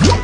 you